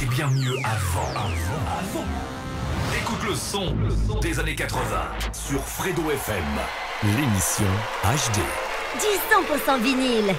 c'était bien mieux avant. Avant, avant. Écoute le son, des années 80 sur Fredo FM. L'émission HD. Du 100% vinyle.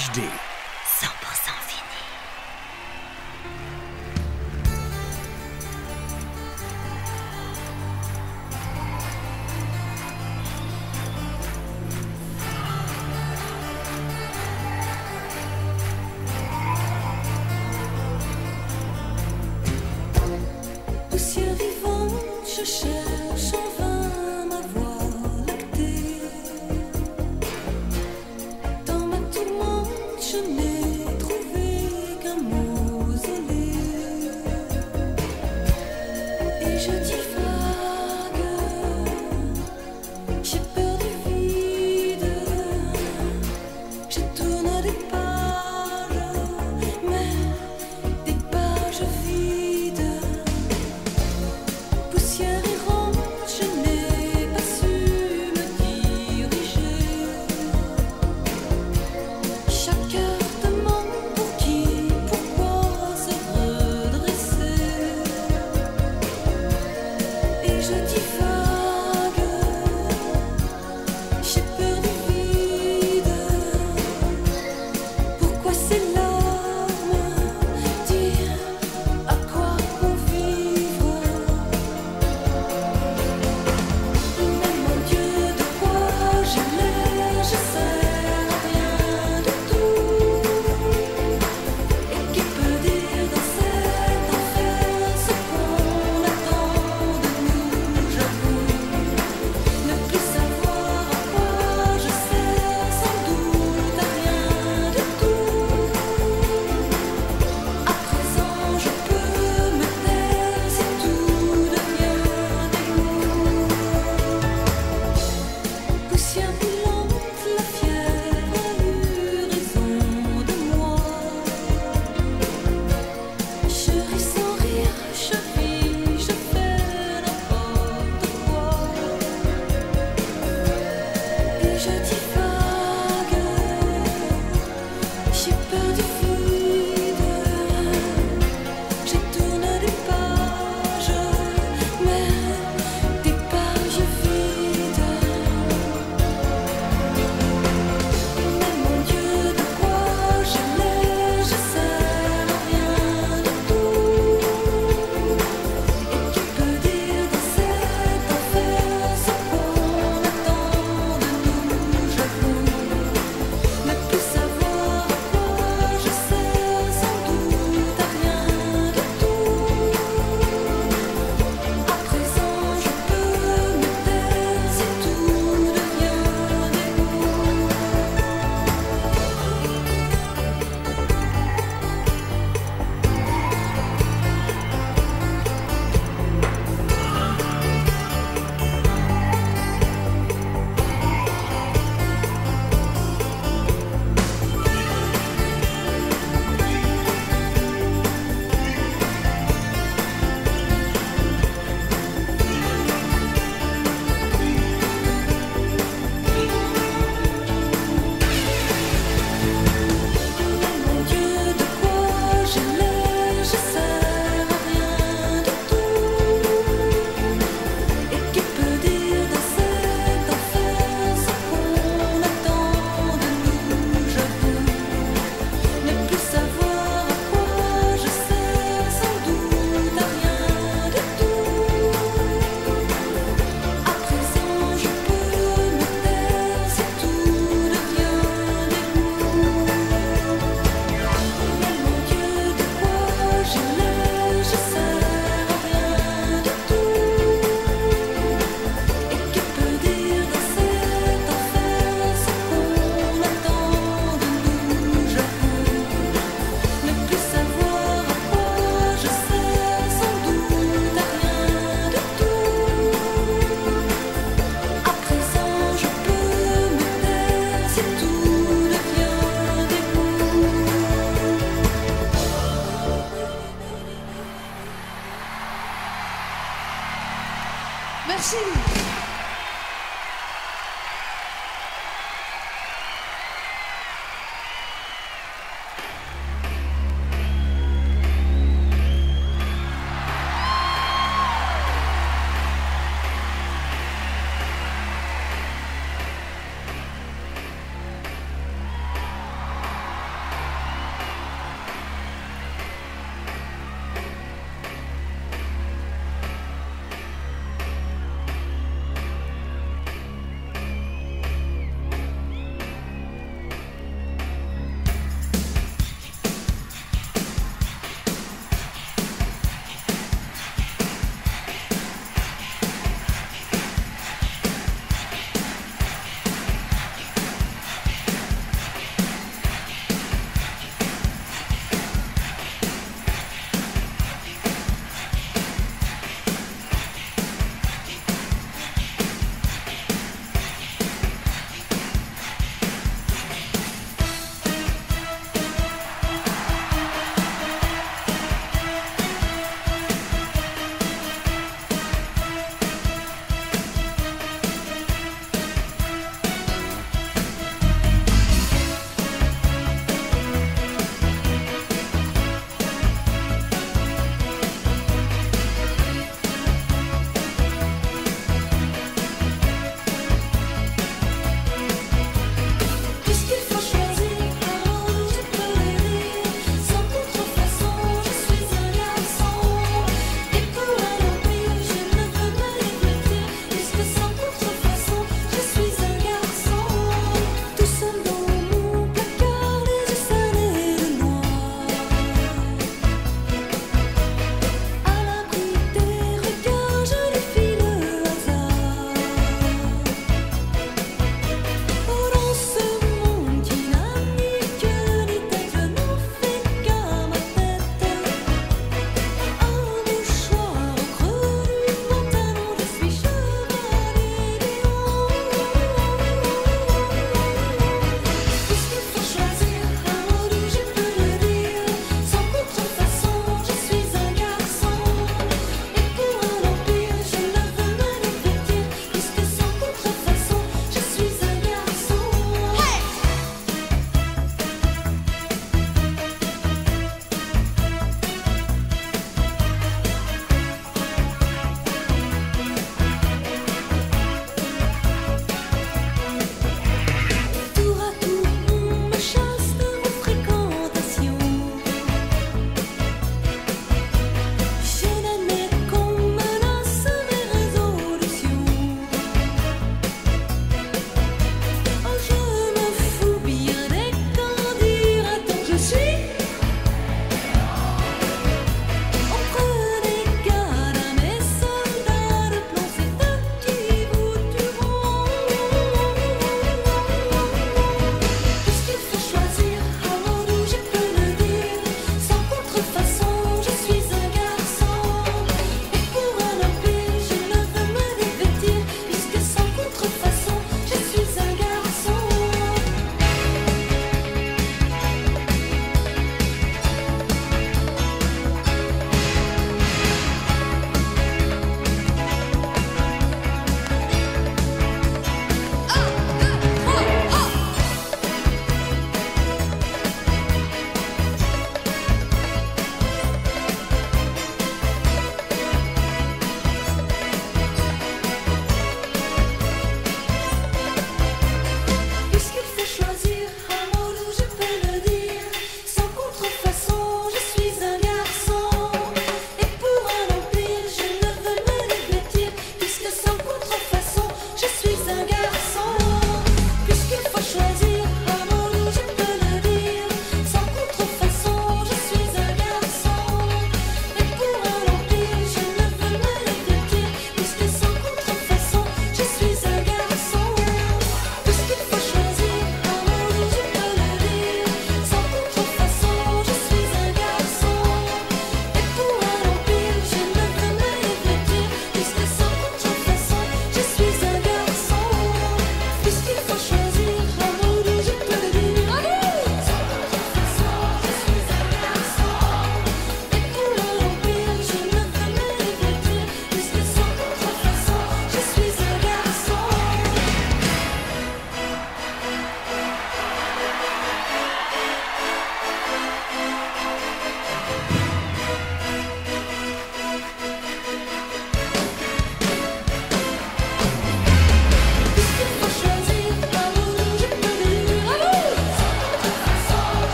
HD. 100% fini. Poussière vivante, je cherche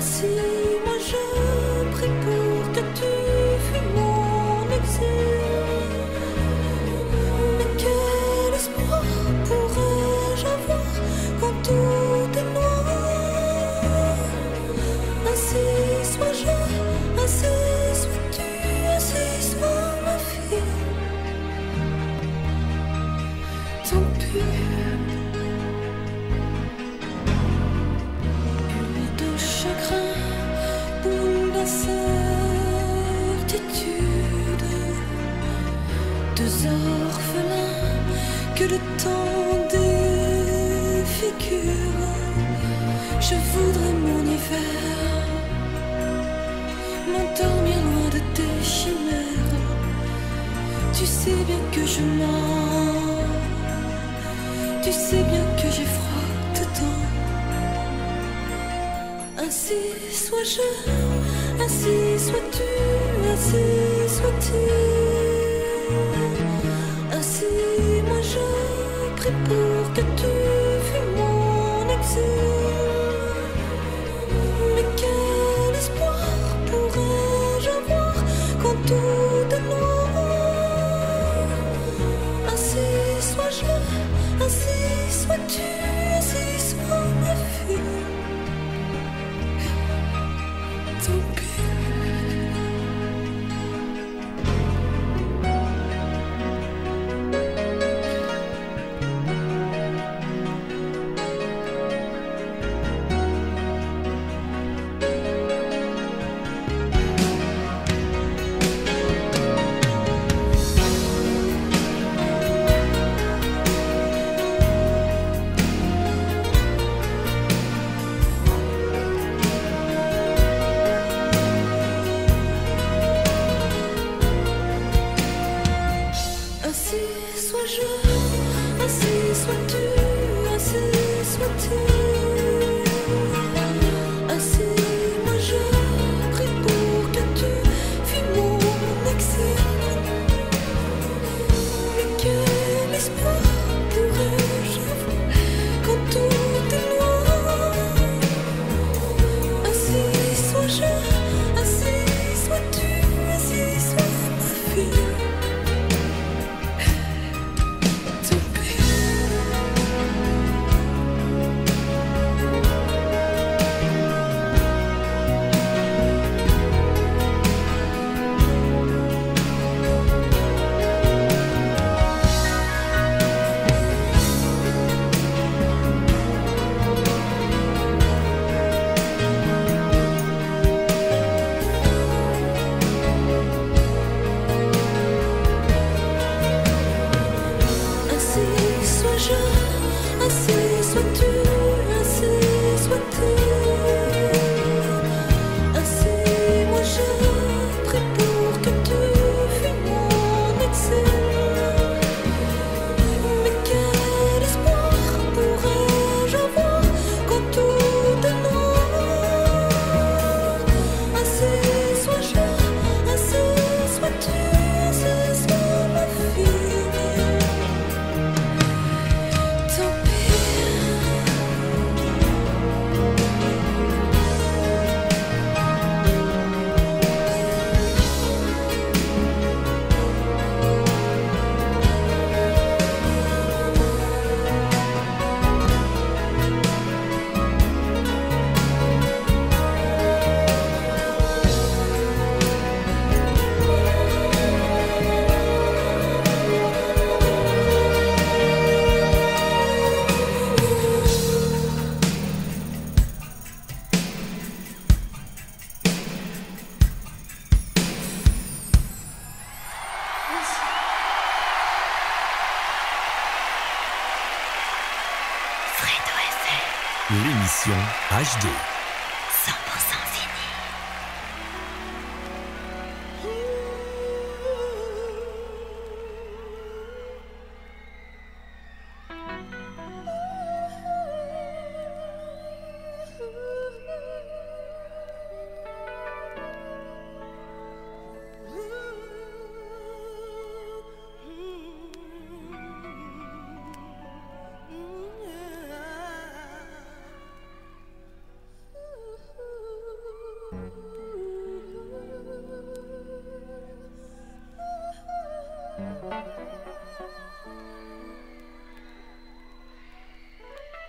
see